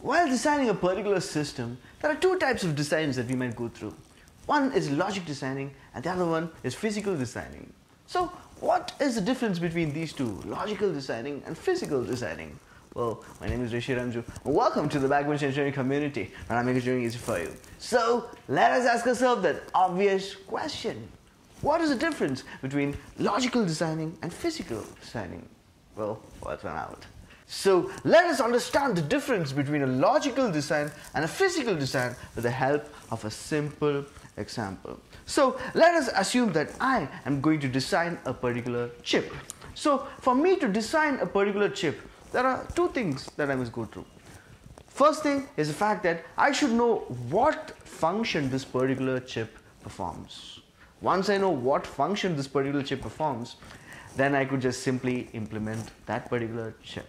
While designing a particular system, there are two types of designs that we might go through. One is logic designing and the other one is physical designing. So what is the difference between these two, logical designing and physical designing? Well, my name is Rishi Remju. Welcome to the Backbench Engineering community and I make engineering easy for you. So let us ask ourselves that obvious question. What is the difference between logical designing and physical designing? Well, let's find out. So let us understand the difference between a logical design and a physical design with the help of a simple example. So let us assume that I am going to design a particular chip. So for me to design a particular chip, there are two things that I must go through. First thing is the fact that I should know what function this particular chip performs. Once I know what function this particular chip performs, then I could just simply implement that particular chip.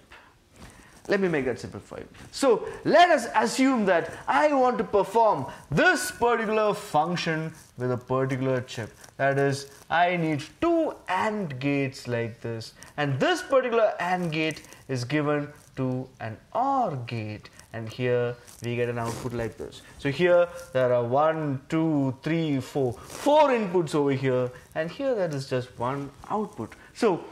Let me make that simple for you. So let us assume that I want to perform this particular function with a particular chip. That is, I need two AND gates like this. And this particular AND gate is given to an OR gate. And here we get an output like this. So here there are one, two, three, four, four inputs over here. And here that is just one output. So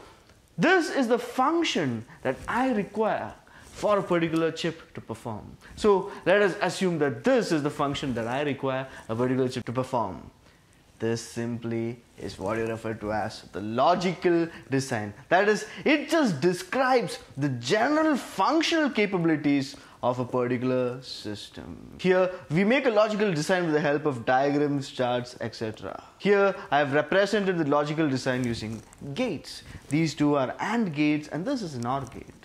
this is the function that I require for a particular chip to perform. So let us assume that this is the function that I require a particular chip to perform. This simply is what you refer to as the logical design. That is, it just describes the general functional capabilities of a particular system. Here, we make a logical design with the help of diagrams, charts, etc. Here, I have represented the logical design using gates. These two are AND gates and this is an OR gate.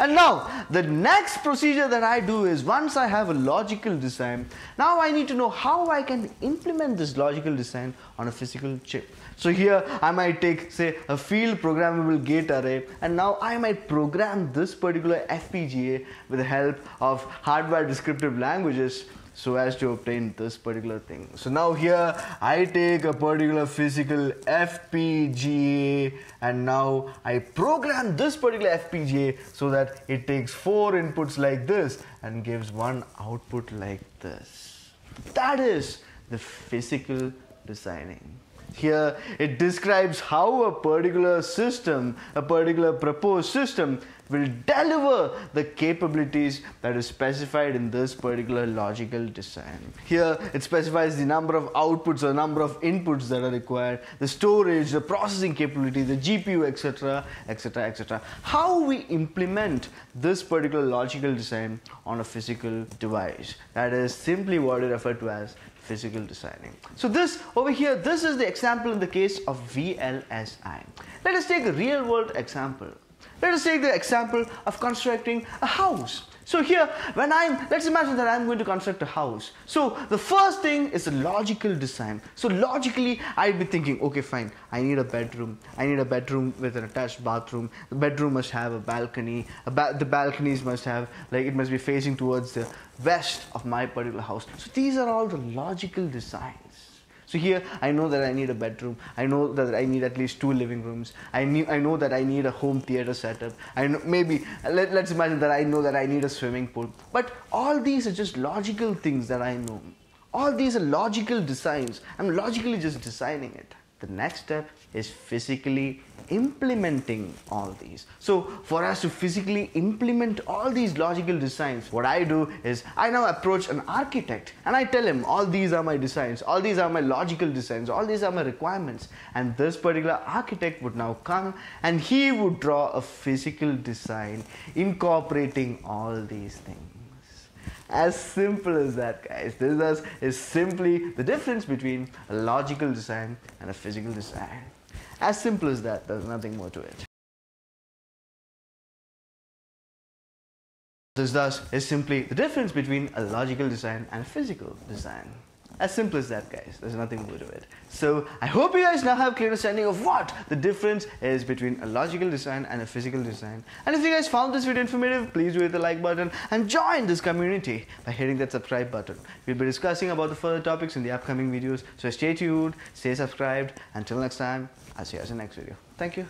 And now, the next procedure that I do is once I have a logical design, now I need to know how I can implement this logical design on a physical chip. So here I might take say a field programmable gate array and now I might program this particular FPGA with the help of hardware descriptive languages so as to obtain this particular thing. So now here I take a particular physical FPGA and now I program this particular FPGA so that it takes four inputs like this and gives one output like this. That is the physical designing. Here it describes how a particular system, a particular proposed system will deliver the capabilities that is specified in this particular logical design. Here it specifies the number of outputs or number of inputs that are required, the storage, the processing capability, the GPU, etc., etc., etc. How we implement this particular logical design on a physical device. That is simply what we refer to as physical designing. So this over here, this is the example in the case of VLSI. Let us take a real world example. Let us take the example of constructing a house. So here, when I'm, let's imagine that I'm going to construct a house. So the first thing is a logical design. So logically, I'd be thinking, okay, fine, I need a bedroom. I need a bedroom with an attached bathroom. The bedroom must have a balcony. A ba the balconies must have, like, it must be facing towards the west of my particular house. So these are all the logical designs. So here I know that I need a bedroom. I know that I need at least two living rooms. I, I know that I need a home theater setup. I know, maybe, let, let's imagine that I know that I need a swimming pool. But all these are just logical things that I know. All these are logical designs. I'm logically just designing it. The next step is physically implementing all these. So for us to physically implement all these logical designs, what I do is I now approach an architect and I tell him all these are my designs, all these are my logical designs, all these are my requirements. And this particular architect would now come and he would draw a physical design incorporating all these things. As simple as that, guys. This is simply the difference between a logical design and a physical design. As simple as that, there's nothing more to it. This thus is simply the difference between a logical design and a physical design. As simple as that, guys. There's nothing more to it. So I hope you guys now have clear understanding of what the difference is between a logical design and a physical design. And if you guys found this video informative, please do hit the like button and join this community by hitting that subscribe button. We'll be discussing about the further topics in the upcoming videos. So stay tuned, stay subscribed. Until next time, I'll see you guys in the next video. Thank you.